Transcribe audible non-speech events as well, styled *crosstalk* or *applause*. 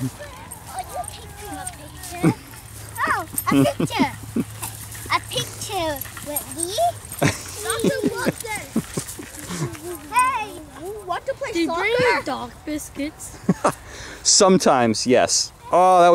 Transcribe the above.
a picture? oh, a picture. a picture with me. Dr. Watson. hey, you want to play Do you soccer? bring dog biscuits? *laughs* Sometimes, yes. Oh, that